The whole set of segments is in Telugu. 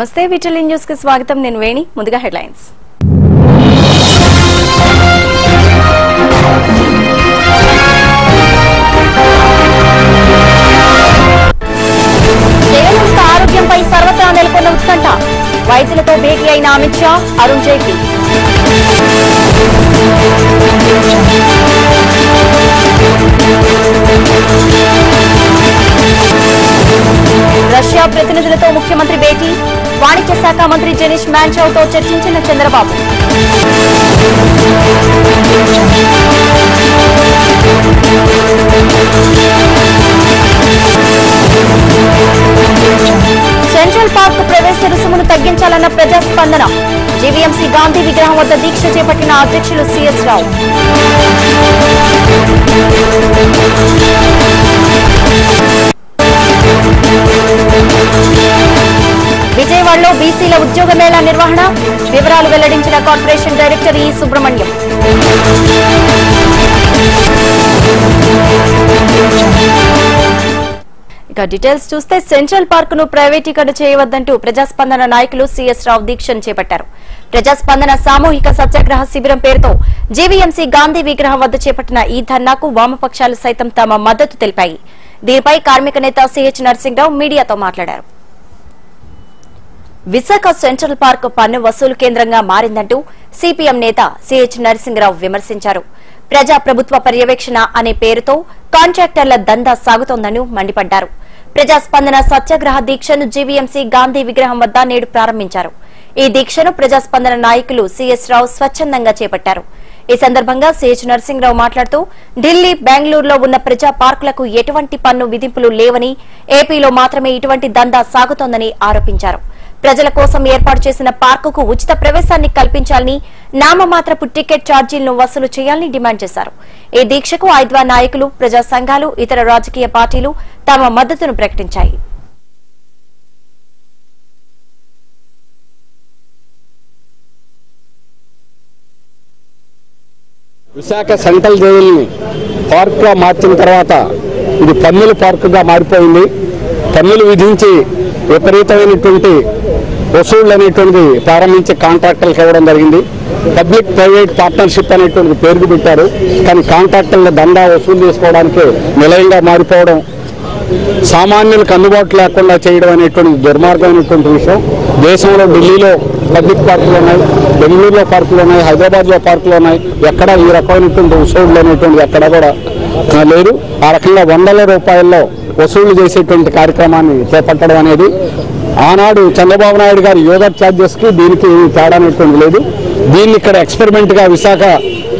నమస్తే విటల్ న్యూస్కి స్వాగతం. నేను వేణి. ముందుగా హెడ్లైన్స్. జగన్ ఆరోగ్యంపై సర్వత్రా నెలకొన్న ఉత్కంఠ. వైద్యులతో భేటీ అయిన అమిత్ షా అరుణ్ జైట్లీ. రష్యా ప్రతినిధులతో ముఖ్యమంత్రి భేటీ. వాణిజ్య శాఖ మంత్రి జెనిష్ మ్యాన్చౌతో చర్చించిన చంద్రబాబు. సెంట్రల్ పార్క్ ప్రవేశ రుసుమును తగ్గించాలన్న ప్రజాస్పందన. జీవీఎంసీ గాంధీ విగ్రహం వద్ద దీక్ష చేపట్టిన అధ్యక్షులు సిఎస్ రావు. విజయవాడలో బీసీల ఉద్యోగ మేళా నిర్వహణ. వివరాలు వెల్లడించిన కార్పొరేషన్ డైరెక్టర్ ఈ సుబ్రహ్మణ్యం. ఇక డీటెయిల్స్ చూస్తే సెంట్రల్ పార్క్ను ప్రైవేటీకరణ చేయవద్దంటూ ప్రజాస్పందన నాయకులు సిఎస్ రావు దీక్షను చేపట్టారు. ప్రజాస్పందన సామూహిక సత్యాగ్రహ శిబిరం పేరుతో జీవీఎంసీ గాంధీ విగ్రహం వద్ద చేపట్టిన ఈ ధర్నాకు వామపక్షాలు సైతం తమ మద్దతు తెలిపాయి. దీనిపై కార్మిక నేత సిహెచ్ నరసింహరావు మీడియాతో మాట్లాడారు. విశాఖ సెంట్రల్ పార్క్ పన్ను వసూలు కేంద్రంగా మారిందంటూ సిపిఎం నేత సిహెచ్ నరసింహరావు విమర్శించారు. ప్రజా ప్రభుత్వ పర్యవేక్షణ అనే పేరుతో కాంట్రాక్టర్ల దందా సాగుతోందని మండిపడ్డారు. ప్రజాస్పందన సత్యాగ్రహ దీక్షను జీవీఎంసీ గాంధీ విగ్రహం వద్ద నేడు ప్రారంభించారు. ఈ దీక్షను ప్రజాస్పందన నాయకులు సిఎస్ రావు స్వచ్ఛందంగా చేపట్టారు. ఈ సందర్భంగా సిహెచ్ నరసింహరావు మాట్లాడుతూ ఢిల్లీ బెంగళూరులో ఉన్న ప్రజా పార్కులకు ఎటువంటి పన్ను విధింపులు లేవని ఏపీలో మాత్రమే ఇటువంటి దందా సాగుతోందని ఆరోపించారు. ప్రజల కోసం ఏర్పాటు చేసిన పార్కుకు ఉచిత ప్రవేశాన్ని కల్పించాలని నామమాత్రపు టికెట్ ఛార్జీలను వసూలు చేయాలని డిమాండ్ చేశారు. ఈ దీక్షకు ఐద్వా నాయకులు ప్రజా సంఘాలు ఇతర రాజకీయ పార్టీలు తమ మద్దతును ప్రకటించాయి. విశాఖ సెంట్రల్ జైలుని పార్క్గా మార్చిన తర్వాత ఇది పన్నుల పార్కుగా మారిపోయింది. పన్నులు విధించి విపరీతమైనటువంటి వసూళ్ళు అనేటువంటిది ప్రారంభించి కాంట్రాక్టర్లకు ఇవ్వడం జరిగింది. పబ్లిక్ ప్రైవేట్ పార్ట్నర్షిప్ అనేటువంటి పేరుకు పెట్టారు. కానీ కాంట్రాక్టర్ల దందా వసూలు చేసుకోవడానికి నిలయంగా మారిపోవడం సామాన్యులకు అందుబాటు లేకుండా చేయడం అనేటువంటి దుర్మార్గమైనటువంటి విషయం. దేశంలో ఢిల్లీలో పబ్లిక్ పార్కులు ఉన్నాయి బెంగళూరులో పార్కులు ఉన్నాయి హైదరాబాద్లో పార్కులు ఉన్నాయి. ఎక్కడ ఈ రకమైనటువంటి వసూళ్ళు అనేటువంటి ఎక్కడ కూడా లేదు. ఆ రకంగా వందల రూపాయల్లో వసూలు చేసేటువంటి కార్యక్రమాన్ని చేపట్టడం అనేది ఆనాడు చంద్రబాబు నాయుడు గారి యోగా ఛార్జెస్కి దీనికి తేడా అనేటువంటి లేదు. దీన్ని ఇక్కడ ఎక్స్పెరిమెంట్గా విశాఖ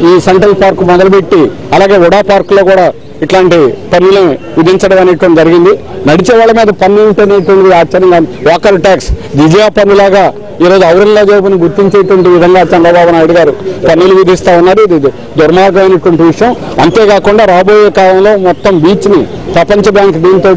ఈ సెంట్రల్ పార్క్ మొదలుపెట్టి అలాగే ఉడా పార్కులో కూడా ఇట్లాంటి పన్నులను విధించడం అనేటువంటి జరిగింది. నడిచే వాళ్ళ మీద పన్ను ఉంటేనేటువంటి ఆశ్చర్యంగా వాకర్ ట్యాక్స్ దిజియా పన్నులాగా ఈరోజు ఔరంగజేబుని గుర్తించేటువంటి విధంగా చంద్రబాబు నాయుడు గారు పన్నులు విధిస్తూ ఉన్నారు. ఇది దుర్మార్గమైనటువంటి విషయం. అంతేకాకుండా రాబోయే కాలంలో మొత్తం బీచ్ని ప్రపంచ బ్యాంక్ దీంతో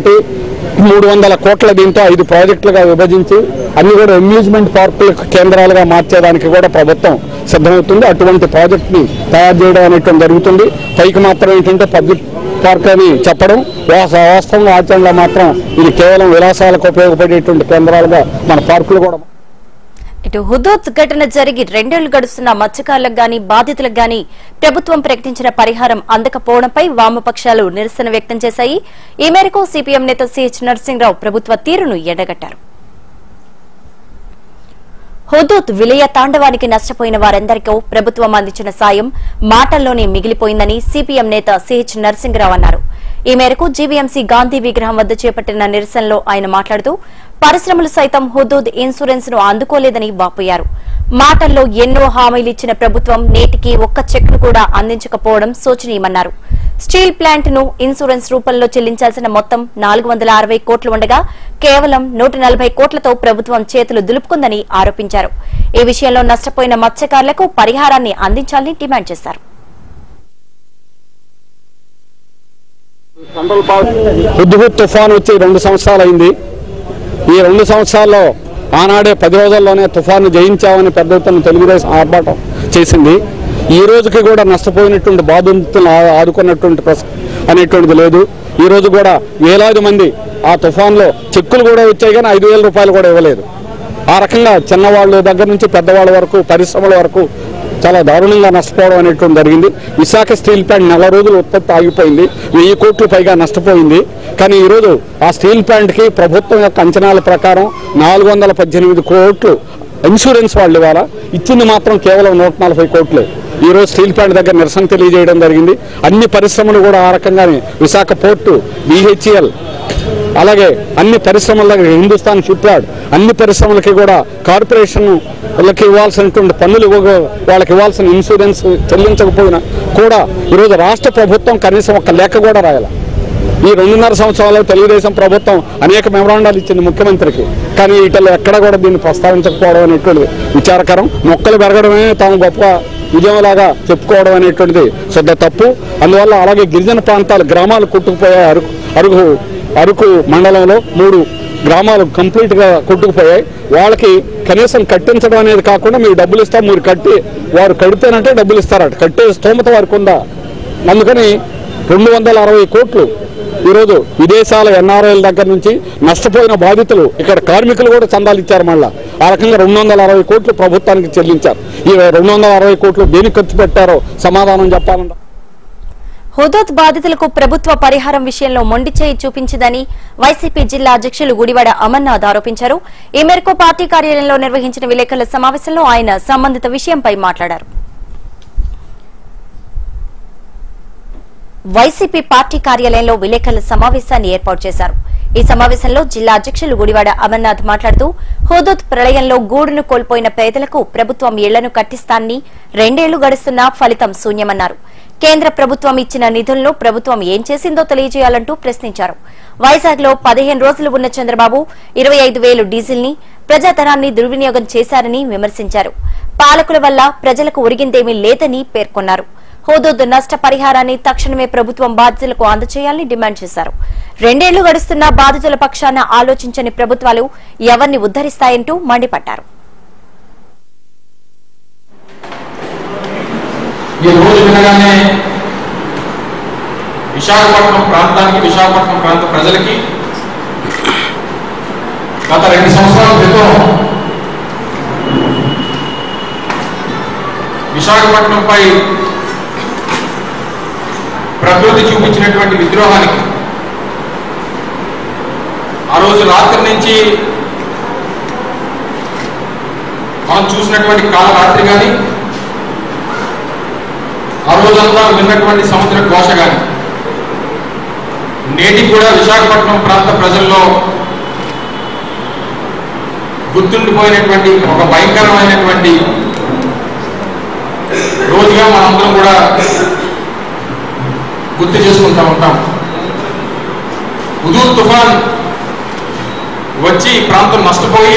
మూడు వందల కోట్ల దీంతో ఐదు ప్రాజెక్టులుగా విభజించి అన్ని కూడా అమ్యూజ్మెంట్ పార్కుల కేంద్రాలుగా మార్చేదానికి కూడా ప్రభుత్వం సిద్ధమవుతుంది. అటువంటి ప్రాజెక్టుని తయారు చేయడం అనేటువంటి జరుగుతుంది. పైకి మాత్రం ఏంటంటే పబ్లిక్ పార్క్ అని చెప్పడం వాస్తవంగా ఆచరణలో మాత్రం ఇది కేవలం విలాసాలకు ఉపయోగపడేటువంటి కేంద్రాలుగా మన పార్కులు కూడా ఇటు హుదూద్ ఘటన జరిగి రెండేళ్ళు గడుస్తున్న మత్స్యకారులకు గాని బాధితులకు గాని ప్రభుత్వం ప్రకటించిన పరిహారం అందకపోవడంపై వామపక్షాలు నిరసన వ్యక్తం చేశాయి. ఈ మేరకు సిపిఎం నేత సిహెచ్ నరసింహరావు ప్రభుత్వ తీరును ఎండగట్టారు. హుదూద్ విలయ తాండవానికి నష్టపోయిన వారందరికీ ప్రభుత్వం అందించిన సాయం మాటల్లోనే మిగిలిపోయిందని సిపిఎం నేత సిహెచ్ నరసింహరావు అన్నారు. ఈ మేరకు జీవీఎంసీ గాంధీ విగ్రహం వద్ద చేపట్టిన నిరసనలో ఆయన మాట్లాడుతూ పరిశ్రమలు సైతం హుదూద్ ఇన్సూరెన్స్ను అందుకోలేదని వాపోయారు. మాటల్లో ఎన్నో హామీలు ఇచ్చిన ప్రభుత్వం నేటికి ఒక్క చెక్ను కూడా అందించకపోవడం శోచనీయమన్నారు. స్టీల్ ప్లాంట్ను ఇన్సూరెన్స్ రూపంలో చెల్లించాల్సిన మొత్తం నాలుగు వందల అరవై కోట్లు ఉండగా కేవలం నూట నలభై కోట్లతో ప్రభుత్వం చేతులు దులుపుకుందని ఆరోపించారు. ఈ విషయంలో నష్టపోయిన మత్స్యకారులకు పరిహారాన్ని అందించాలని డిమాండ్ చేశారు. హుద్హుద్ తుఫాన్ వచ్చి రెండు సంవత్సరాలు అయింది ఈ రెండు సంవత్సరాల్లో ఆనాడే పది రోజుల్లోనే తుఫాను జయించామని పెద్ద ఎత్తున తెలుగుదేశం ఆర్భాటం చేసింది. ఈ రోజుకి కూడా నష్టపోయినటువంటి బాధితులను ఆదుకున్నటువంటి అనేటువంటిది లేదు. ఈ రోజు కూడా వేలాది మంది ఆ తుఫాన్లో చెక్కులు కూడా వచ్చాయి కానీ ఐదు రూపాయలు కూడా ఇవ్వలేదు. ఆ రకంగా చిన్నవాళ్ళ దగ్గర నుంచి పెద్దవాళ్ళ వరకు పరిశ్రమల వరకు చాలా దారుణంగా నష్టపోవడం అనేటువంటి జరిగింది. విశాఖ స్టీల్ ప్లాంట్ నెల రోజులు ఉత్పత్తి ఆగిపోయింది. వెయ్యి కోట్లు పైగా నష్టపోయింది. కానీ ఈరోజు ఆ స్టీల్ ప్లాంట్కి ప్రభుత్వం యొక్క అంచనాల ప్రకారం నాలుగు వందల పద్దెనిమిది కోట్లు ఇన్సూరెన్స్ వాళ్ళు ఇవ్వాలా? ఇచ్చింది మాత్రం కేవలం నూట నలభై కోట్లే. ఈ రోజు స్టీల్ ప్లాంట్ దగ్గర నిరసన తెలియజేయడం జరిగింది. అన్ని పరిశ్రమలు కూడా ఆ రకంగానే. విశాఖ పోర్టు బీహెచ్ఎల్ అలాగే అన్ని పరిశ్రమల హిందుస్థాన్ షిప్ యార్డ్ అన్ని పరిశ్రమలకి కూడా కార్పొరేషన్ వాళ్ళకి ఇవ్వాల్సినటువంటి పన్నులు వాళ్ళకి ఇవ్వాల్సిన ఇన్సూరెన్స్ చెల్లించకపోయినా కూడా ఈరోజు రాష్ట్ర ప్రభుత్వం కనీసం ఒక లెక్క కూడా రాయాలి. ఈ రెండున్నర సంవత్సరాల్లో తెలుగుదేశం ప్రభుత్వం అనేక మెమరాండాలు ఇచ్చింది ముఖ్యమంత్రికి. కానీ వీటిలో ఎక్కడ కూడా దీన్ని ప్రస్తావించకపోవడం అనేటువంటిది విచారకరం. మొక్కలు పెరగడమే తాము గొప్ప విజయంలాగా చెప్పుకోవడం అనేటువంటిది శుద్ధ తప్పు. అందువల్ల అలాగే గిరిజన ప్రాంతాలు గ్రామాలు కొట్టుకుపోయాయి అరుగు అరుగు అరకు మండలంలో మూడు గ్రామాలు కంప్లీట్గా కొట్టుకుపోయాయి. వాళ్ళకి కనీసం కట్టించడం అనేది కాకుండా మీరు డబ్బులు ఇస్తాం మీరు కట్టి వారు కడితేనంటే డబ్బులు ఇస్తారట. కట్టే స్తోమత వారికి ఉందా? అందుకని రెండు వందల అరవై కోట్లు ఈరోజు విదేశాల ఎన్ఆర్ఐల దగ్గర నుంచి నష్టపోయిన బాధితులు ఇక్కడ కార్మికులు కూడా చందాలు ఇచ్చారు మళ్ళా. ఆ రకంగా రెండు వందల అరవై కోట్లు ప్రభుత్వానికి చెల్లించారు. ఈ రెండు వందల అరవై కోట్లు దేనికి ఖర్చు పెట్టారో సమాధానం చెప్పాలంటే హుదూద్ బాధితులకు ప్రభుత్వ పరిహారం విషయంలో మొండి చేయి చూపించిందని వైసీపీ జిల్లా అధ్యక్షులు గుడివాడ అమర్నాథ్ ఆరోపించారు. ఈ మేరకు పార్టీ కార్యాలయంలో నిర్వహించిన విలేకరుల సమావేశంలో ఆయన సంబంధిత విషయంపై మాట్లాడారు. వైసీపీ పార్టీ కార్యాలయంలో విలేకరుల సమావేశాన్ని ఏర్పాటు చేశారు. ఈ సమావేశంలో జిల్లా అధ్యక్షులు గుడివాడ అమర్నాథ్ మాట్లాడుతూ హుదూద్ ప్రళయంలో గూడును కోల్పోయిన పేదలకు ప్రభుత్వం ఇళ్ళను కట్టిస్తానని రెండేళ్ళు గడుస్తున్నా ఫలితం శూన్యమన్నారు. కేంద్ర ప్రభుత్వం ఇచ్చిన నిధులను ప్రభుత్వం ఏం చేసిందో తెలియజేయాలంటూ ప్రశ్నించారు. వైజాగ్లో పదిహేను రోజులు ఉన్న చంద్రబాబు ఇరవై ఐదు వేలు డీజిల్ని ప్రజాధనాన్ని దుర్వినియోగం చేశారని విమర్శించారు. పాలకుల వల్ల ప్రజలకు ఒరిగిందేమీ లేదని పేర్కొన్నారు. హోదోదు నష్ట పరిహారాన్ని తక్షణమే ప్రభుత్వం బాధితులకు అందజేయాలని డిమాండ్ చేశారు. రెండేళ్ళు గడుస్తున్న బాధితుల పక్షాన ఆలోచించని ప్రభుత్వాలు ఎవరిని ఉద్దరిస్తాయంటూ మండిపడ్డారు. ఈ రోజు వినగానే విశాఖపట్నం ప్రాంతానికి విశాఖపట్నం ప్రాంత ప్రజలకి గత రెండు సంవత్సరాల క్రితం విశాఖపట్నంపై ప్రకృతి చూపించినటువంటి విద్రోహానికి ఆ రోజు రాత్రి నుంచి మనం చూసినటువంటి కాలరాత్రి కానీ ఆ రోజంతా విన్నటువంటి సముద్ర ఘోష కానీ నేటికి కూడా విశాఖపట్నం ప్రాంత ప్రజల్లో గుర్తుండిపోయినటువంటి ఒక భయంకరమైనటువంటి రోజుగా మనందరం కూడా గుర్తు చేసుకుంటూ ఉంటాం. హుదూర్ తుఫాన్ వచ్చి ఈ ప్రాంతం నష్టపోయి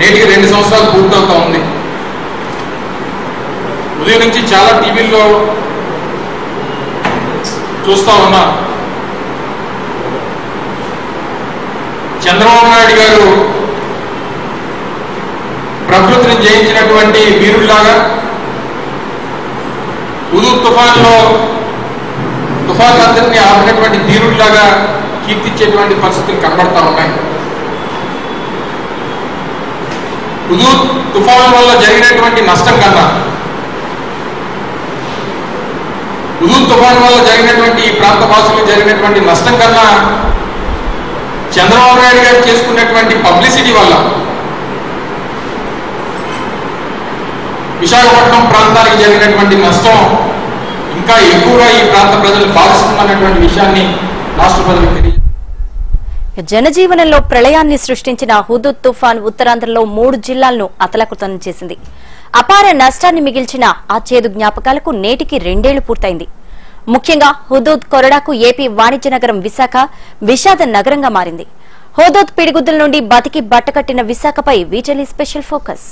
నేటికి రెండు సంవత్సరాలు పూర్తవుతా ఉంది. ఉదయం నుంచి చాలా టీవీల్లో చూస్తా ఉన్నా. చంద్రబాబు నాయుడు గారు ప్రకృతిని జయించినటువంటి వీరుల్లాగా ఉదు తుఫాన్లో తుఫాన్ అందరినీ ఆపినటువంటి ధీరుల్లాగా కీర్తించేటువంటి పరిస్థితులు కనబడతా ఉన్నాయి. ఉదు తుఫాన్ వల్ల జరిగినటువంటి నష్టం కన్నా ఉదు తుఫాన్ వల్ల జరిగినటువంటి ఈ ప్రాంత వాసులకు జరిగినటువంటి నష్టం కన్నా చంద్రబాబు నాయుడు గారు చేసుకున్నటువంటి పబ్లిసిటీ వల్ల విశాఖపట్నం ప్రాంతానికి జరిగినటువంటి నష్టం ఇంకా ఎక్కువగా ఈ ప్రాంత ప్రజలు బాధిస్తున్నటువంటి విషయాన్ని రాష్ట్ర ప్రజలకు తెలియ జనజీవనంలో ప్రళయాన్ని సృష్టించిన హుదూద్ తుఫాన్ ఉత్తరాంధ్రలో మూడు జిల్లాలను అతలకుతలం చేసింది. అపార నష్టాన్ని మిగిల్చిన ఆ చేదు జ్ఞాపకాలకు నేటికి రెండేళ్ళు పూర్తయింది. ముఖ్యంగా హుదూద్ కొరడాకు ఏపీ వాణిజ్య నగరం విశాఖ విషాద నగరంగా మారింది. హుదూద్ పిడిగుద్దుల నుండి బతికి బట్టకట్టిన విశాఖపై వీటలీ స్పెషల్ ఫోకస్.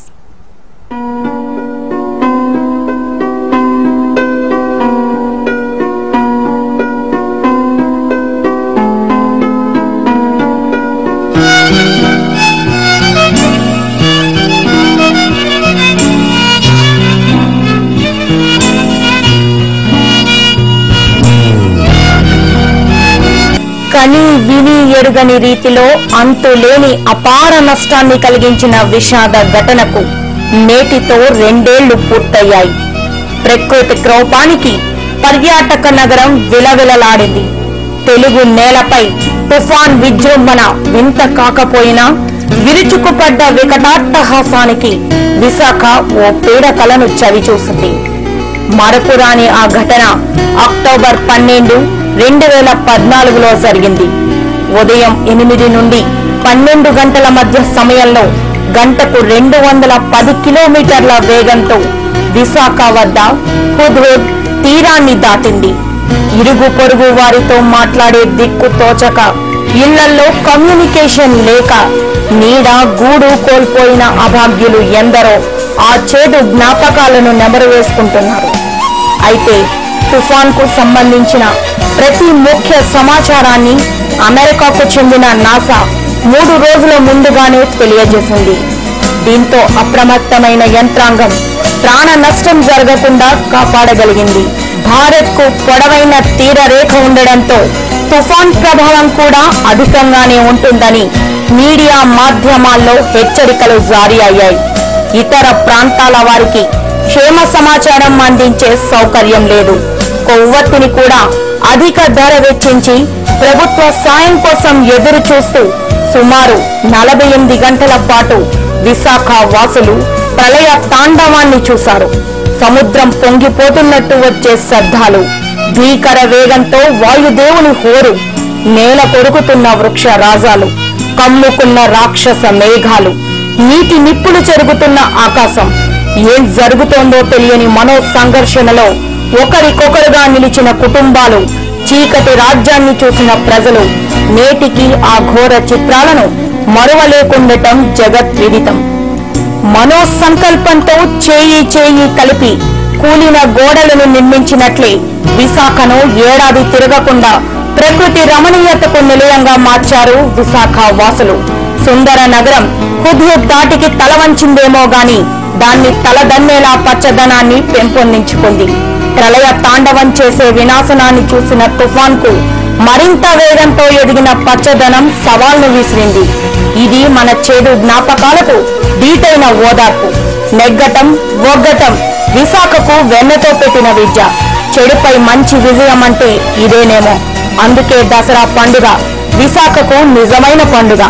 ఎరుగని రీతిలో అంతులేని అపార నష్టాన్ని కలిగించిన విషాద ఘటనకు నేటితో రెండేళ్ళు పూర్తయ్యాయి. ప్రకృతి క్రోపానికి పర్యాటక నగరం విలవిలలాడింది. తెలుగు నేలపై తుఫాన్ విజృంభణ వింత కాకపోయినా విరుచుకుపడ్డ వికటాట్టహాసానికి విశాఖ ఓ పీడకలను చవిచూసింది. మరపురాని ఆ ఘటన అక్టోబర్ పన్నెండు రెండు వేల పద్నాలుగులో జరిగింది. ఉదయం ఎనిమిది నుండి పన్నెండు గంటల మధ్య సమయంలో గంటకు రెండు వందల పది కిలోమీటర్ల వేగంతో విశాఖ వద్ద హుద్హుద్ తీరాన్ని దాటింది. ఇరుగు పొరుగు వారితో మాట్లాడే దిక్కు తోచక ఇళ్ళలో కమ్యూనికేషన్ లేక నీడ గూడు కోల్పోయిన అభాగ్యులు ఎందరో ఆ చేదు జ్ఞాపకాలను నెమరు వేసుకుంటున్నారు అయితే తుఫాన్కు సంబంధించిన ప్రతి ముఖ్య సమాచారాన్ని అమెరికాకు చెందిన నాసా మూడు రోజుల ముందుగానే తెలియజేసింది. దీంతో అప్రమత్తమైన యంత్రాంగం ప్రాణ నష్టం జరగకుండా కాపాడగలిగింది. భారత్కు పొడవైన తీరరేఖ ఉండడంతో తుఫాన్ ప్రభావం కూడా అధికంగానే ఉంటుందని మీడియా మాధ్యమాల్లో హెచ్చరికలు జారీ అయ్యాయి. ఇతర ప్రాంతాల వారికి క్షేమ సమాచారం అందించే సౌకర్యం లేదు. కొవ్వొత్తిని కూడా అధిక ధర వెచ్చించి ప్రభుత్వ సాయం కోసం ఎదురు చూస్తూ సుమారు నలభై ఎనిమిది గంటల పాటు విశాఖ వాసులు ప్రళయ తాండవాన్ని చూశారు. సముద్రం పొంగిపోతున్నట్టు వచ్చే శబ్దాలు భీకర వేగంతో వాయుదేవుని హోరు నేల కొరుకుతున్న వృక్ష రాజాలు కమ్ముకున్న రాక్షస మేఘాలు నీటి నిప్పులు చెరుగుతున్న ఆకాశం. ఏం జరుగుతోందో తెలియని మనో సంఘర్షణలో ఒకరికొకరుగా నిలిచిన కుటుంబాలు చీకటి రాజ్యాన్ని చూసిన ప్రజలు నేటికి ఆ ఘోర చిత్రాలను మరువలేకుండటం జగత్ విదితం. మనో సంకల్పంతో చేయి చేయి కలిపి కూలిన గోడలను నిర్మించినట్లే విశాఖను ఏడాది తిరగకుండా ప్రకృతి రమణీయతకు నిలయంగా మార్చారు విశాఖ వాసులు. సుందర నగరం హుద్హుద్ దాటికి తల వంచిందేమో గాని దాన్ని తలదన్నేలా పచ్చదనాన్ని పెంపొందించుకుంది. ప్రళయ తాండవం చేసే వినాశనాన్ని చూసిన తుఫాన్కు మరింత వేగంతో ఎదిగిన పచ్చదనం సవాల్ను విసిరింది. ఇది మన చేదు జ్ఞాపకాలకు దీటైన ఓదార్పు. నెగ్గటం ఒగ్గటం విశాఖకు వెన్నతో పెట్టిన విద్య. చెడుపై మంచి విజయం అంటే ఇదేనేమో. అందుకే దసరా పండుగ విశాఖకు నిజమైన పండుగ.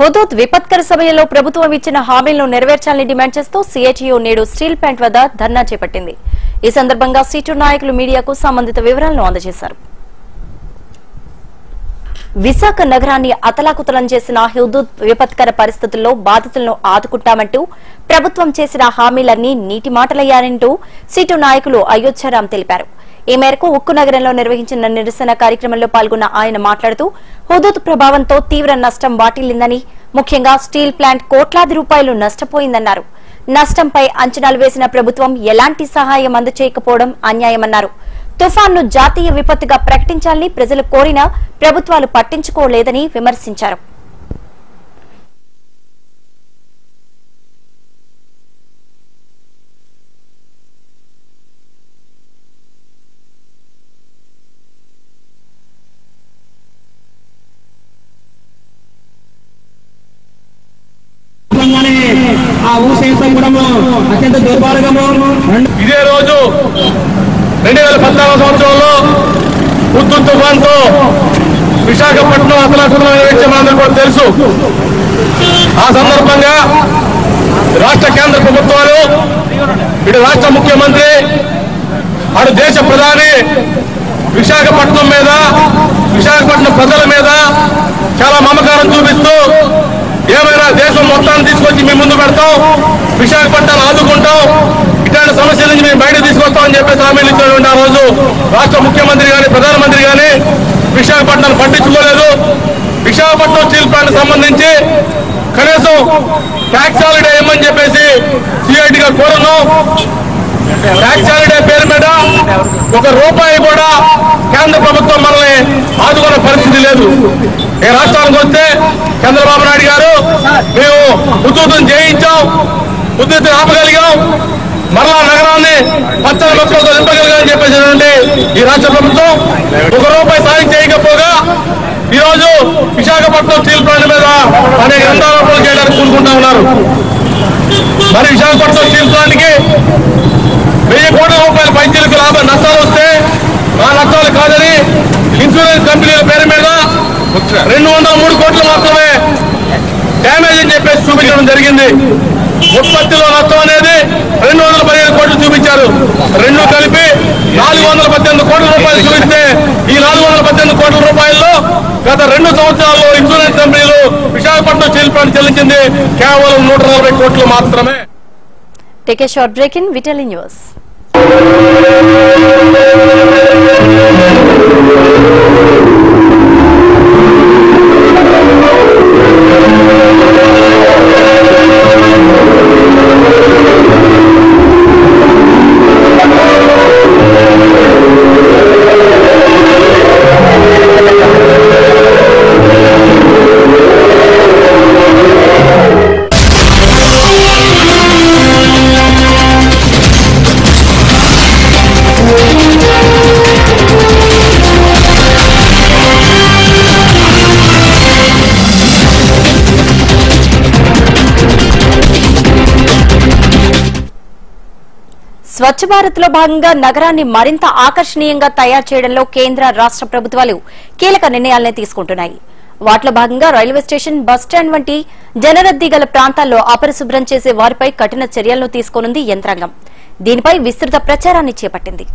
హుదూద్ విపత్కర సమయంలో ప్రభుత్వం ఇచ్చిన హామీలను నెరవేర్చాలని డిమాండ్ చేస్తూ సిఐటియు నేడు స్టీల్ ప్లాంట్ వద్ద ధర్నా చేపట్టింది. ఈ సందర్భంగా సీటు నాయకులు మీడియాకు సంబంధిత వివరాలను అందజేశారు. విశాఖ నగరాన్ని అతలాకుతలం చేసిన హుదూద్ విపత్కర పరిస్థితుల్లో బాధితులను ఆదుకుంటామంటూ ప్రభుత్వం చేసిన హామీలన్నీ నీటి మాటలయ్యారంటూ సీటు నాయకులు అయోధ్యారాం తెలిపారు. ఈ మేరకు ఉక్కు నగరంలో నిర్వహించిన నిరసన కార్యక్రమంలో పాల్గొన్న ఆయన మాట్లాడుతూ హుదూద్ ప్రభావంతో తీవ్ర నష్టం వాటిల్లిందని ముఖ్యంగా స్టీల్ ప్లాంట్ కోట్లాది రూపాయలు నష్టపోయిందన్నారు. నష్టంపై అంచనాలు వేసిన ప్రభుత్వం ఎలాంటి సహాయం అందచేయకపోవడం అన్యాయమన్నారు. తుఫాన్ను జాతీయ విపత్తుగా ప్రకటించాలని ప్రజలు కోరినా ప్రభుత్వాలు పట్టించుకోలేదని విమర్శించారు నిజంగానే ఆ ఊసేయటం కూడా అత్యంత దుర్మార్గము రెండు ఇదే రోజు రెండు వేల పద్నాలుగు సంవత్సరంలో ఉత్తు తుఫాన్తో విశాఖపట్నం అతలాకుతలం నిర్వహించే మనందరూ కూడా తెలుసు ఆ సందర్భంగా రాష్ట్ర కేంద్ర ప్రభుత్వాలు ఇటు రాష్ట్ర ముఖ్యమంత్రి అటు దేశ ప్రధాని విశాఖపట్నం మీద విశాఖపట్నం ప్రజల మీద చాలా మమకారం చూపిస్తూ ఏమైనా దేశం మొత్తాన్ని తీసుకొచ్చి మీ ముందు పెడతాం విశాఖపట్నాన్ని ఆదుకుంటాం ఇట్లాంటి సమస్యల నుంచి మేము బయటకు తీసుకొస్తామని చెప్పేసి హామీలు ఇచ్చినటువంటి ఆ రోజు రాష్ట్ర ముఖ్యమంత్రి కానీ ప్రధానమంత్రి కానీ విశాఖపట్నం పట్టించుకోలేదు. విశాఖపట్నం స్టీల్ ప్లాంట్ సంబంధించి కనీసం ట్యాక్స్ హాలిడే ఇవ్వమని చెప్పేసి సిఐటిగా కోరను. ట్యాక్స్ హాలిడే పేరు మీద ఒక రూపాయి కూడా కేంద్ర ప్రభుత్వం మనల్ని ఆదుకున్న పరిస్థితి లేదు. ఈ రాష్ట్రానికి వస్తే చంద్రబాబు నాయుడు గారు మేము ఉద్యోగం చేయించాం ఉద్యోగం ఆపగలిగాం. మరలా నగరాన్ని పచ్చని మొక్కలతో చెప్పేసి చెప్పేసినటువంటి ఈ రాష్ట్ర ప్రభుత్వం ఒక రూపాయి సాయం చేయకపోగా ఈరోజు విశాఖపట్నం స్టీల్ ప్లాంట్ మీద అనేక ఆరోపణలు చేయడానికి కూడుకుంటా ఉన్నారు. మరి విశాఖపట్నం స్టీల్ ప్లాంట్కి వెయ్యి కోట్ల రూపాయల పైచీలకు లాభ నష్టాలు వస్తే ఆ నష్టాలు కాదని ఇన్సూరెన్స్ కంపెనీల పేరు మీద రెండు వందల మూడు కోట్లు మాత్రమే డ్యామేజ్ అని చెప్పేసి చూపించడం జరిగింది. ఉత్పత్తిలో నష్టం అనేది రెండు వందల పదిహేను కోట్లు చూపించారు. రెండు కలిపి నాలుగు వందల పద్దెనిమిది కోట్ల రూపాయలు చూపిస్తే ఈ నాలుగు వందల పద్దెనిమిది కోట్ల రూపాయల్లో గత రెండు సంవత్సరాల్లో ఇన్సూరెన్స్ కంపెనీలు విశాఖపట్నం స్టీల్ ప్లాంట్ చెల్లించింది. కేవలం నూట నలభై కోట్లు మాత్రమే. Take a break in vital news స్వచ్ఛ భారత్లో భాగంగా నగరాన్ని మరింత ఆకర్షణీయంగా తయారు చేయడంలో కేంద్ర రాష్ట్ర ప్రభుత్వాలు కీలక నిర్ణయాలనే తీసుకుంటున్నాయి. వాటిలో భాగంగా రైల్వే స్టేషన్ బస్ స్టాండ్ వంటి జనరద్దీ గల ప్రాంతాల్లో అపరిశుభ్రం చేసే వారిపై కఠిన చర్యలను తీసుకోనుంది యంత్రాంగం. దీనిపై విస్తృత ప్రచారాన్ని చేపట్టింది.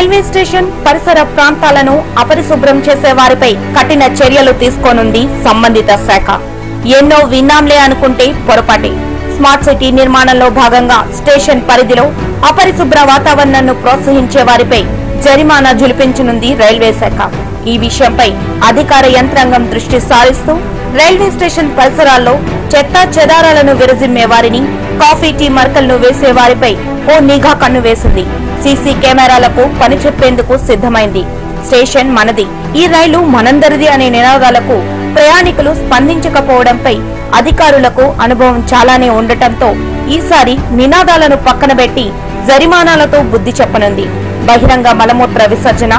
రైల్వే స్టేషన్ పరిసర ప్రాంతాలను అపరిశుభ్రం చేసే వారిపై కఠిన చర్యలు తీసుకోనుంది సంబంధిత శాఖ. ఎన్నో విన్నాంలే అనుకుంటే పొరపాటే. స్మార్ట్ సిటీ నిర్మాణంలో భాగంగా స్టేషన్ పరిధిలో అపరిశుభ్ర వాతావరణాన్ని ప్రోత్సహించే వారిపై జరిమానా జులిపించనుంది రైల్వే శాఖ. ఈ విషయంపై అధికార యంత్రాంగం దృష్టి సారిస్తూ రైల్వే స్టేషన్ పరిసరాల్లో చెత్త చెదారాలను విరజిమ్మే వారిని కాఫీ టీ మరకలను వేసే వారిపై ఓ నిఘా కన్ను వేసింది. సీసీ కెమెరాలకు పని చెప్పేందుకు సిద్ధమైంది. స్టేషన్ మనది. ఈ రైలు మనందరిది అనే నినాదాలకు ప్రయాణికులు స్పందించకపోవడంపై అధికారులకు అనుభవం చాలానే ఉండటంతో ఈసారి నినాదాలను పక్కన పెట్టి జరిమానాలతో బుద్ధి చెప్పనుంది. బహిరంగ మలమూత్ర విసర్జన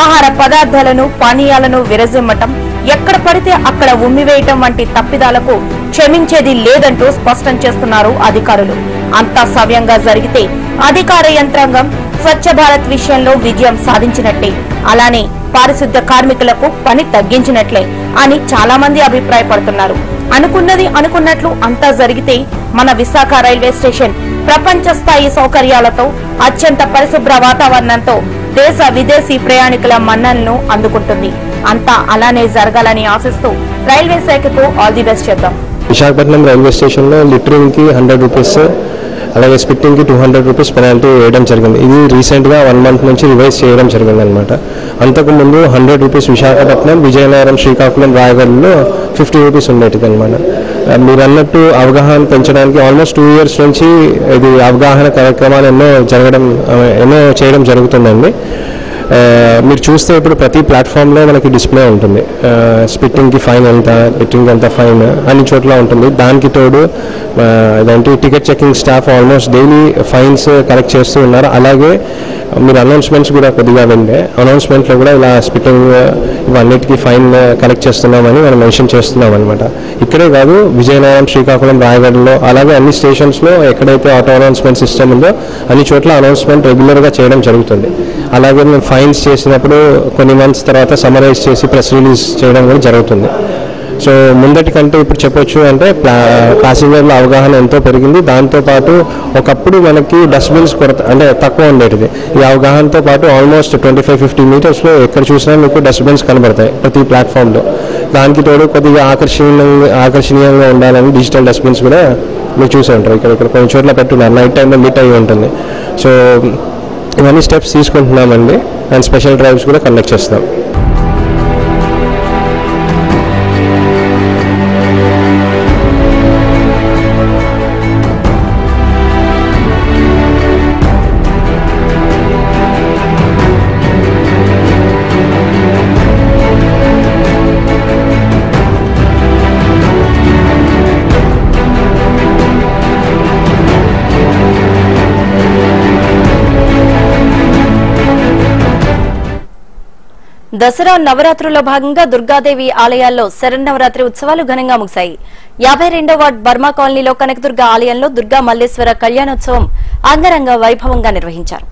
ఆహార పదార్థాలను పానీయాలను విరజిమ్మటం ఎక్కడ పడితే అక్కడ ఉమ్మివేయటం వంటి తప్పిదాలకు క్షమించేది లేదంటూ స్పష్టం చేస్తున్నారు అధికారులు. అంతా సవ్యంగా జరిగితే అధికార యంత్రాంగం స్వచ్ఛ భారత్ విషయంలో విజయం సాధించినట్టే. అలానే పారిశుద్ధ కార్మికులకు పని తగ్గించినట్లే అని చాలా మంది అభిప్రాయపడుతున్నారు. అనుకున్నది అనుకున్నట్లు అంతా జరిగితే మన విశాఖ రైల్వే స్టేషన్ ప్రపంచ స్థాయి సౌకర్యాలతో అత్యంత పరిశుభ్ర వాతావరణంతో దేశ విదేశీ ప్రయాణికుల మన్ననను అందుకుంటుంది. అంతా అలానే జరగాలని ఆశిస్తూ రైల్వే శాఖకు ఆల్ ది బెస్ట్ చెప్దాం విశాఖపట్నం రైల్వే స్టేషన్లో లిటరింగ్కి హండ్రెడ్ రూపీస్ అలాగే స్పిట్టింగ్కి టూ హండ్రెడ్ రూపీస్ పెనాల్టీ వేయడం జరిగింది. ఇది రీసెంట్గా వన్ మంత్ నుంచి రివైజ్ చేయడం జరిగింది అనమాట అంతకుముందు హండ్రెడ్ రూపీస్ విశాఖపట్నం విజయనగరం శ్రీకాకుళం రాయగఢ్లో ఫిఫ్టీ రూపీస్ ఉండేటిది అనమాట మీరు అన్నట్టు అవగాహన పెంచడానికి ఆల్మోస్ట్ టూ ఇయర్స్ నుంచి ఇది అవగాహన కార్యక్రమాలు ఎన్నో జరగడం ఎన్నో చేయడం జరుగుతుందండి. మీరు చూస్తే ఇప్పుడు ప్రతి ప్లాట్ఫామ్లో మనకి డిస్ప్లే ఉంటుంది. స్పిట్టింగ్కి ఫైన్ ఎంత బిట్టింగ్ ఎంత ఫైన్ అన్ని చోట్ల ఉంటుంది. దానికి తోడు ఆ, ఇదేంటి ticket checking staff almost daily fines collect చేస్తూ ఉన్నారు. అలాగే మీరు అనౌన్స్మెంట్స్ కూడా కొద్దిగా వింటే అనౌన్స్మెంట్లో కూడా ఇలా స్పిట్టింగ్ ఇవన్నిటికీ ఫైన్ కలెక్ట్ చేస్తున్నామని మనం మెన్షన్ చేస్తున్నాం అనమాట ఇక్కడే కాదు విజయనగరం శ్రీకాకుళం రాయగఢలో అలాగే అన్ని స్టేషన్స్లో ఎక్కడైతే ఆటో అనౌన్స్మెంట్ సిస్టమ్ ఉందో అన్ని చోట్ల అనౌన్స్మెంట్ రెగ్యులర్గా చేయడం జరుగుతుంది. అలాగే మేము ఫైన్స్ చేసినప్పుడు కొన్ని మంత్స్ తర్వాత సమరైజ్ చేసి ప్రెస్ రిలీజ్ చేయడం కూడా జరుగుతుంది. సో ముందటి కంటే ఇప్పుడు చెప్పొచ్చు అంటే ప్యాసింజర్ల అవగాహన ఎంతో పెరిగింది. దాంతోపాటు ఒకప్పుడు మనకి డస్ట్బిన్స్ కొరత అంటే తక్కువ ఉండేటిది. ఈ అవగాహనతో పాటు ఆల్మోస్ట్ ట్వంటీ ఫైవ్ ఫిఫ్టీ మీటర్స్లో ఎక్కడ చూసినా మీకు డస్ట్బిన్స్ కనబడతాయి ప్రతి ప్లాట్ఫామ్లో దానికి తోడు కొద్దిగా ఆకర్షణీయంగా ఆకర్షణీయంగా ఉండాలని డిజిటల్ డస్ట్బిన్స్ కూడా మీరు చూసి ఉంటారు. ఇక్కడ ఇక్కడ కొన్ని చోట్ల పెట్టున్నారు. నైట్ టైంలో మీట్ అయి ఉంటుంది. సో ఇవన్నీ స్టెప్స్ తీసుకుంటున్నామండి. అండ్ స్పెషల్ డ్రైవ్స్ కూడా కండక్ట్ చేస్తాం దసరా నవరాత్రుల్లో భాగంగా దుర్గాదేవి ఆలయాల్లో శరన్నవరాత్రి ఉత్సవాలు ఘనంగా ముగిశాయి. యాభై రెండో వార్డ్ బర్మా కాలనీలో కనకదుర్గ ఆలయంలో దుర్గా మల్లేశ్వర కళ్యాణోత్సవం అంగరంగ వైభవంగా నిర్వహించారు.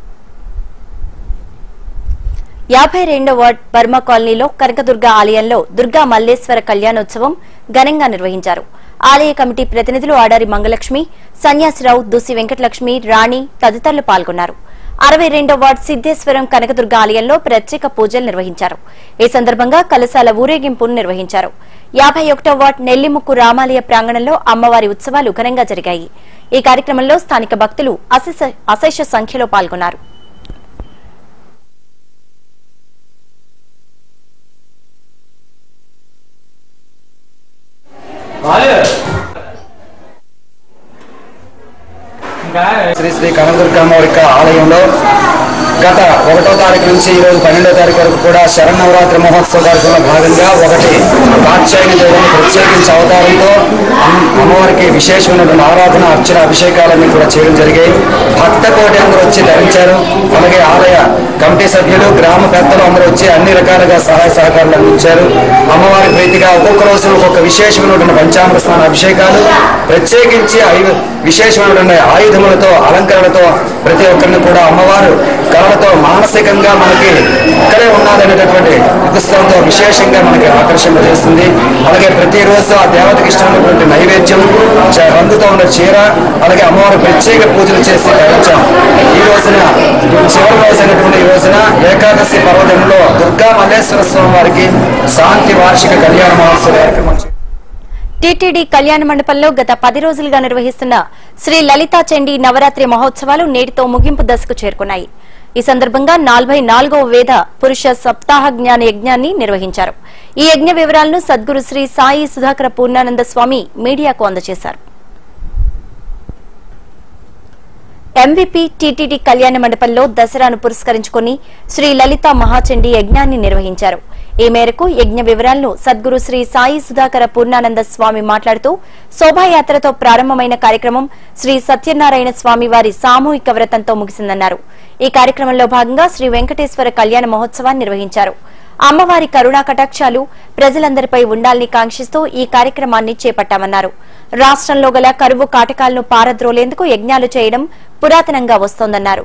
యాభై రెండో వార్డ్ బర్మా కాలనీలో కనకదుర్గ ఆలయంలో దుర్గా మల్లేశ్వర కళ్యాణోత్సవం ఘనంగా నిర్వహించారు. ఆలయ కమిటీ ప్రతినిధులు ఆడారి మంగలక్ష్మి సన్యాసిరావు దుసి వెంకటలక్ష్మి రాణి తదితరులు పాల్గొన్నారు. అరవై రెండో వార్డ్ సిద్దేశ్వరం కనకదుర్గ ఆలయంలో ప్రత్యేక పూజలు నిర్వహించారు. ఈ సందర్భంగా కలశాల ఊరేగింపును నిర్వహించారు. యాభై ఒకటో వార్డ్ నెల్లిముక్కు రామాలయ ప్రాంగణంలో అమ్మవారి ఉత్సవాలు ఘనంగా జరిగాయి. ఈ కార్యక్రమంలో స్థానిక భక్తులు అశేష- సంఖ్యలో పాల్గొన్నారు. శ్రీ శ్రీ కనదుర్గమ్మవారి యొక్క ఆలయంలో గత ఒకటో తారీఖు నుంచి ఈ రోజు పన్నెండో తారీఖు వరకు కూడా శరణవరాత్రి మహోత్సవ కార్యక్రమంలో భాగంగా ఒకటి కాత్యాయని దేవుని ప్రత్యేకించి అవతారంతో అమ్మవారికి విశేషమైనటువంటి ఆరాధన అర్చన అభిషేకాలన్నీ కూడా చేయడం జరిగాయి. భక్త కోటి అందరూ వచ్చి ధరించారు. అలాగే ఆలయ కమిటీ సభ్యులు గ్రామ పెద్దలు అందరూ వచ్చి అన్ని రకాలుగా సహాయ సహకారాలు అందించారు. అమ్మవారి ప్రీతిగా ఒక్కొక్క రోజు ఒక్కొక్క విశేషమైనటువంటి పంచామృత స్నాన అభిషేకాలు ప్రత్యేకించి విశేషమైనటువంటి ఆయుధములతో అలంకరణతో ప్రతి ఒక్కరిని కూడా అమ్మవారు కళలతో మానసికంగా మనకి ఇక్కడే ఉన్నదనేటటువంటి ఉత్సవంతో విశేషంగా మనకి ఆకర్షణ చేస్తుంది అలాగే ప్రతిరోజు ఆ దేవతకి ఇష్టమైనటువంటి నైవేద్యం రంగుతో ఉన్న చీర అలాగే అమ్మవారి ప్రత్యేక పూజలు చేసి ధరించాం ఈ రోజున చివరి రోజు అయినటువంటి ఈ రోజున ఏకాదశి పర్వదినంలో దుర్గా మల్లేశ్వర స్వామి వారికి శాంతి వార్షిక కళ్యాణ మహోత్సవ కార్యక్రమం టీటీడీ కళ్యాణ మండపంలో గత పది రోజులుగా నిర్వహిస్తున్న శ్రీ లలితా చండీ నవరాత్రి మహోత్సవాలు నేటితో ముగింపు దశకు చేరుకున్నాయి. ఈ సందర్భంగా నలభై నాలుగవ వేద పురుష సప్తాహ జ్ఞాన యజ్ఞాన్ని నిర్వహించారు. ఈ యజ్ఞ వివరాలను సద్గురు శ్రీ సాయి సుధాకర పూర్ణానంద స్వామి మీడియాకు అందజేశారు. ఎంవీపీ టీటీడీ కళ్యాణ మండపంలో దసరాను పురస్కరించుకుని శ్రీ లలిత మహాచండి యజ్ఞాన్ని నిర్వహించారు. ఈ మేరకు యజ్ఞ వివరాలను సద్గురు శ్రీ సాయి సుధాకర పూర్ణానంద స్వామి మాట్లాడుతూ శోభాయాత్రతో ప్రారంభమైన కార్యక్రమం శ్రీ సత్యనారాయణ స్వామి వారి సామూహిక వ్రతంతో ముగిసిందన్నారు. ఈ కార్యక్రమంలో భాగంగా శ్రీ వెంకటేశ్వర కళ్యాణ మహోత్సవాన్ని నిర్వహించారు. అమ్మవారి కరుణా కటాక్షాలు ప్రజలందరిపై ఉండాలని కాంక్షిస్తూ ఈ కార్యక్రమాన్ని చేపట్టామన్నారు. రాష్ట్రంలో గల కరువు కాటకాలను పారద్రోలేందుకు యజ్ఞాలు చేయడం పురాతనంగా వస్తోందన్నారు.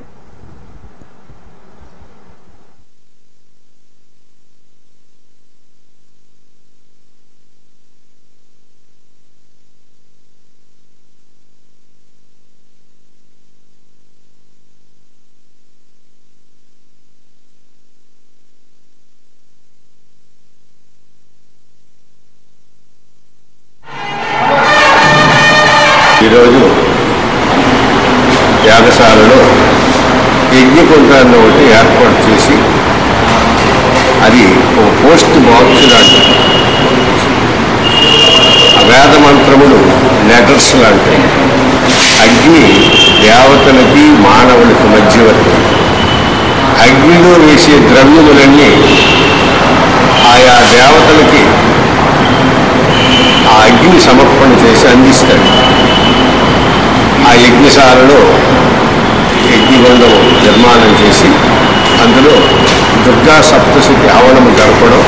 యజ్ఞకుంటాన్ని ఒకటి ఏర్పాటు చేసి అది ఒక పోస్ట్ బాక్స్ లాంటి వేద మంత్రములు లెటర్స్ లాంటివి. అగ్ని దేవతలకి మానవులకి మధ్యవర్తి అగ్నిలో వేసే ద్రవ్యములన్నీ ఆయా దేవతలకి ఆ అగ్ని సమర్పణ చేసి అందిస్తాడు. ఆ యజ్ఞశాలలో యజ్ఞగుండం నిర్మాణం చేసి అందులో దుర్గా సప్తశతి ఆవరణము జరపడం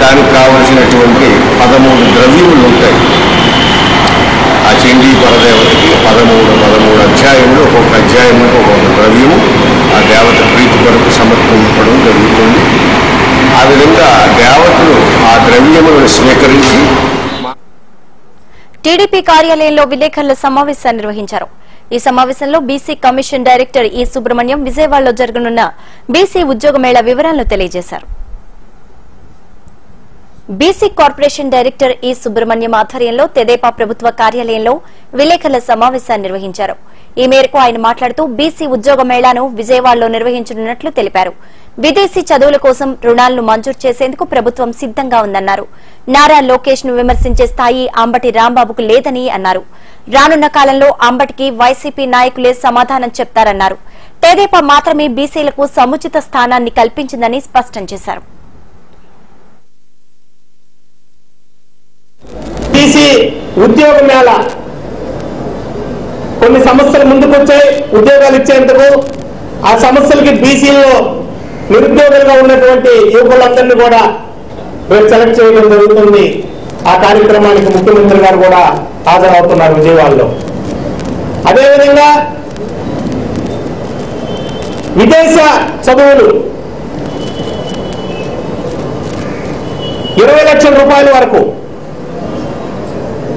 దానికి కావలసినటువంటి పదమూడు ద్రవ్యములు ఉంటాయి. ఆ చండీ పరదేవతకి పదమూడు పదమూడు అధ్యాయంలో ఒక్కొక్క అధ్యాయంలో ఒక్కొక్క ద్రవ్యము ఆ దేవత ప్రీతి కొరకు సమర్పించడం జరుగుతుంది. ఆ విధంగా దేవతలు ఆ ద్రవ్యములను స్వీకరించి టీడీపీ కార్యాలయంలో విలేకరుల సమావేశాన్ని నిర్వహించారు. ఈ సమావేశంలో BC commission director E Subrahmanyam విజయవాడలో జరగనున్న బీసీ ఉద్యోగ మేళా వివరాలను తెలియజేశారు. BC corporation director E Subrahmanyam ఆధ్వర్యంలో తెదేపా ప్రభుత్వ కార్యాలయంలో విలేకరుల సమావేశాన్ని నిర్వహించారు. ఈ మేరకు ఆయన మాట్లాడుతూ బీసీ ఉద్యోగ మేళాను విజయవాడలో నిర్వహించనున్నట్లు తెలిపారు. విదేశీ చదువుల కోసం రుణాలను మంజూరు చేసేందుకు ప్రభుత్వం సిద్దంగా ఉందన్నారు. నారా లోకేష్ను విమర్శించే స్థాయి అంబటి రాంబాబుకు లేదని అన్నారు. రానున్న కాలంలో అంబటికి వైసీపీ నాయకులే సమాధానం చెప్తారన్నారు. తెదేపా మాత్రమే బీసీలకు సముచిత స్థానాన్ని కల్పించిందని స్పష్టం చేశారు. బీసీ ఉద్యోగ మేళ. కొన్ని సమస్యలు ముందుకొచ్చాయి ఉద్యోగాలు ఇచ్చేందుకు. ఆ సమస్యలకి బీసీలో నిరుద్యోగులుగా ఉన్నటువంటి యువకులందరినీ కూడా రేపు సెలెక్ట్ చేయడం జరుగుతుంది. ఆ కార్యక్రమానికి ముఖ్యమంత్రి గారు కూడా హాజరవుతున్నారు విజయవాడలో. అదేవిధంగా విదేశ చదువులు ఇరవై లక్షల రూపాయల వరకు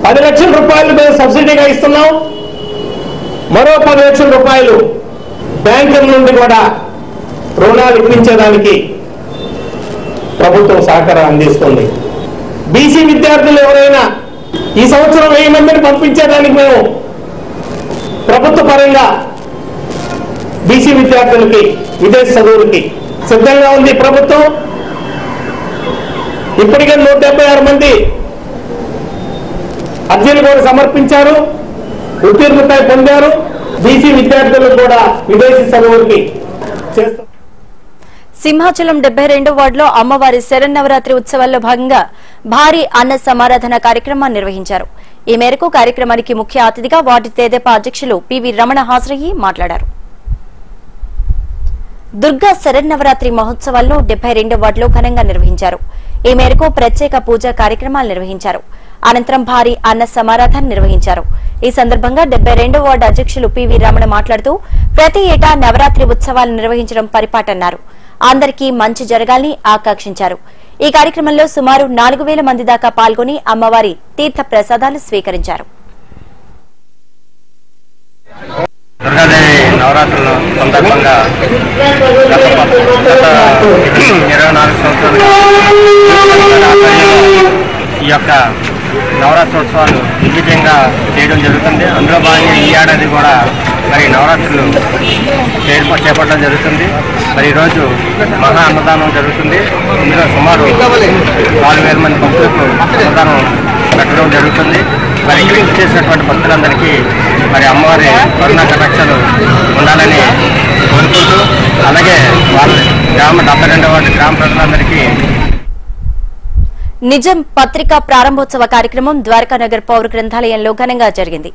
పది లక్షల రూపాయలు మేము సబ్సిడీగా ఇస్తున్నాం. మరో పది లక్షల రూపాయలు బ్యాంకుల నుండి కూడా రుణాలు ఇప్పించేదానికి ప్రభుత్వం సహకారం అందిస్తుంది. బీసీ విద్యార్థులు ఎవరైనా ఈ సంవత్సరం వెయ్యి మందిని పంపించేదానికి మేము ప్రభుత్వ పరంగా బీసీ విద్యార్థులకి విదేశీ చదువులకి సిద్ధంగా ఉంది ప్రభుత్వం. ఇప్పటికే నూట ఆరు మంది అర్జీలు కూడా సమర్పించారు ఉత్తీర్ణత పొందారు. బీసీ విద్యార్థులు కూడా విదేశీ చదువులకి చేస్తారు సింహాచలం డెబ్బై రెండో వార్డులో అమ్మవారి శరన్నవరాత్రి ఉత్సవాల్లో భాగంగా భారీ అన్న సమారాధన కార్యక్రమాన్ని నిర్వహించారు. ఈ మేరకు కార్యక్రమానికి ముఖ్య అతిథిగా వార్డు తేదేపా అధ్యక్షులు పివి రమణ హాజరయ్యి మాట్లాడారు. దుర్గా శరన్నవరాత్రి మహోత్సవాలను డెబ్బై రెండో వార్డులో ఘనంగా నిర్వహించారు. ఈ మేరకు ప్రత్యేక పూజా కార్యక్రమాలు నిర్వహించారు. అనంతరం భారీ అన్న సమారాధన నిర్వహించారు. ఈ సందర్భంగా డెబ్బై రెండో వార్డు అధ్యక్షులు పివి రమణ మాట్లాడుతూ ప్రతి ఏటా నవరాత్రి ఉత్సవాలు నిర్వహించడం పరిపాటన్నారు. అందరికీ మంచి జరగాలని ఆకాంక్షించారు. ఈ కార్యక్రమంలో సుమారు నాలుగు వేల మంది దాకా పాల్గొని అమ్మవారి తీర్థ ప్రసాదాలు స్వీకరించారు. దుర్గాదేవి నవరాత్రుల సందర్భంగా గత ఇరవై నాలుగు సంవత్సరాలు ఈ యొక్క నవరాత్రోత్సవాలు విజయంగా చేయడం జరుగుతుంది. అందులో భాగంగా ఈ ఏడాది కూడా మరి నవరాత్రులు చేపట్టడం జరుగుతుంది. మరి ఈరోజు మహా అన్నదానం జరుగుతుంది. ఇందులో సుమారు నాలుగు వేల మంది భక్తులకు అన్నదానం పెట్టడం జరుగుతుంది. మరి ఇక్కడికి చేసినటువంటి భక్తులందరికీ మరి అమ్మవారి కరుణా కటాక్షాలు ఉండాలని కోరుకుంటూ అలాగే వాళ్ళ గ్రామ డెబ్బై రెండవ గ్రామ ప్రజలందరికీ నిజం పత్రికా ప్రారంభోత్సవ కార్యక్రమం ద్వారకానగర్ పౌర గ్రంథాలయంలో ఘనంగా జరిగింది.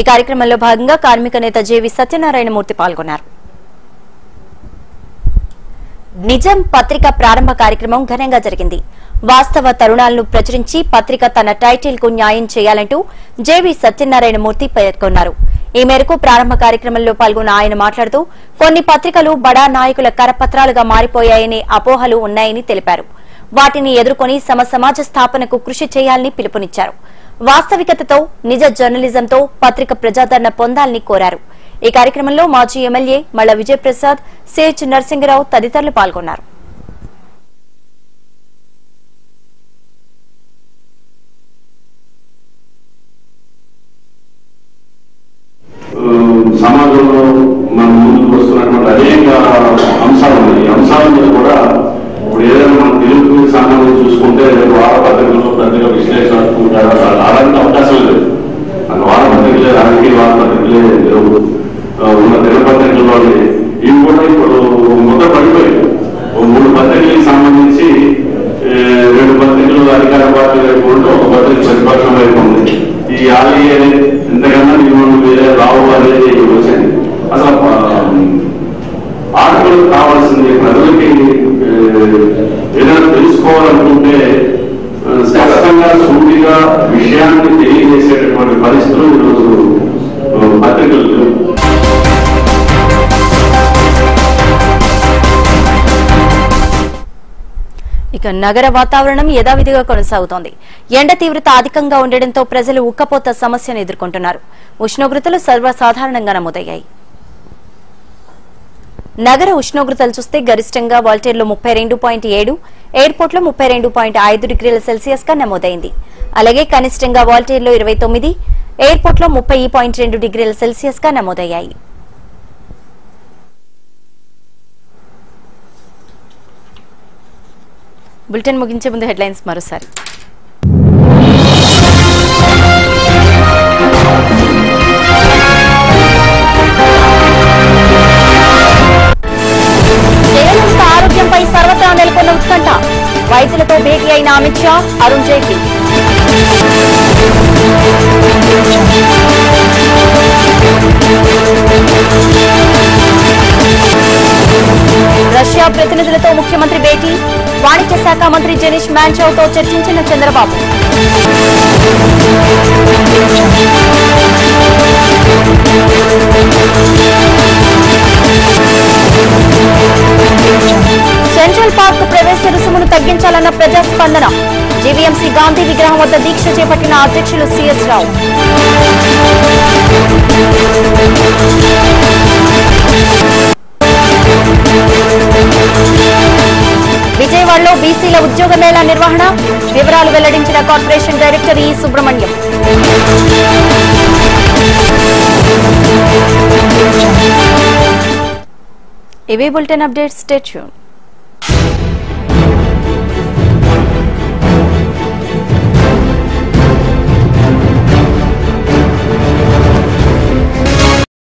ఈ కార్యక్రమంలో భాగంగా కార్మిక నేత జేవి సత్యనారాయణమూర్తి పాల్గొన్నారు. నిజం పత్రిక ప్రారంభ కార్యక్రమం ఘనంగా జరిగింది. వాస్తవ తరుణాలను ప్రచురించి పత్రిక తన టైటిల్కు న్యాయం చేయాలంటూ జేవి సత్యనారాయణమూర్తి పేర్కొన్నారు. ఈ మేరకు ప్రారంభ కార్యక్రమంలో పాల్గొన్న ఆయన మాట్లాడుతూ కొన్ని పత్రికలు బడా నాయకుల కరపత్రాలుగా మారిపోయాయనే అపోహలు ఉన్నాయని తెలిపారు. వాటిని ఎదుర్కొని సమ సమాజ స్థాపనకు కృషి చేయాలని పిలుపునిచ్చారు. వాస్తవికతతో నిజ జర్నలిజంతో పత్రిక ప్రజాదరణ పొందాలని కోరారు. ఈ కార్యక్రమంలో మాజీ ఎమ్మెల్యే మళ్ళ విజయప్రసాద్ సేచ్ నరసింగరావు తదితరులు పాల్గొన్నారు. ఇక నగర వాతావరణం యథావిధిగా కొనసాగుతోంది. ఎండ తీవ్రత అధికంగా ఉండడంతో ప్రజలు ఉక్కపోత సమస్యను ఎదుర్కొంటున్నారు. ఉష్ణోగ్రతలు సర్వసాధారణంగా నమోదయ్యాయి. నగర ఉష్ణోగ్రతలు చూస్తే గరిష్టంగా వాల్టేర్లో ముప్పై రెండు పాయింట్ ఏడు ఎయిర్పోర్ట్లో ముప్పై రెండు పాయింట్ ఐదు డిగ్రీల సెల్సియస్గా నమోదైంది. అలాగే కనిష్టంగా వాల్టేర్లో ఇరవై తొమ్మిది ఎయిర్పోర్ట్లో ముప్పై పాయింట్ రెండు డిగ్రీల సెల్సియస్గా నమోదయ్యాయి. బులెటిన్ ముగించే ముందు హెడ్లైన్స్ మరోసారి. జయలలిత ఆరోగ్యంపై సర్వత్రా నెలకొన్న ఉత్కంఠ. వైద్యులతో భేటీ అయిన అమిత్ షా అరుణ్ జైట్లీ. రష్యా ప్రతినిధులతో ముఖ్యమంత్రి భేటీ. వాణిజ్య శాఖ మంత్రి జనీష్ మ్యాన్చౌతో చర్చించిన చంద్రబాబు. సెంట్రల్ పార్క్ ప్రవేశ రుసుమును తగ్గించాలన్న ప్రజాస్పందన. జీవీఎంసీ గాంధీ విగ్రహం వద్ద దీక్ష చేపట్టిన అధ్యక్షులు సిఎస్ రావు. విజయవాడలో బీసీల ఉద్యోగ మేళా నిర్వహణ వివరాలు వెల్లడించిన కార్పొరేషన్ డైరెక్టర్ ఈ సుబ్రహ్మణ్యం. ఇవే బులెటిన్ అప్డేట్స్. స్టేట్యూన్